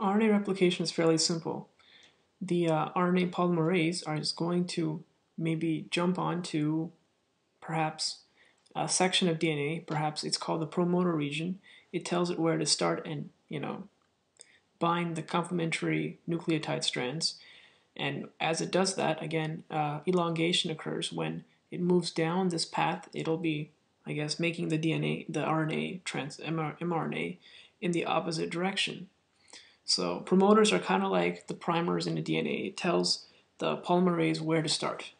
RNA replication is fairly simple. The uh, RNA polymerase is going to maybe jump onto perhaps a section of DNA, perhaps it's called the promoter region. It tells it where to start and, you know, bind the complementary nucleotide strands. And as it does that, again, uh, elongation occurs. When it moves down this path, it'll be, I guess, making the DNA, the RNA, trans, mRNA in the opposite direction. So promoters are kind of like the primers in the DNA. It tells the polymerase where to start.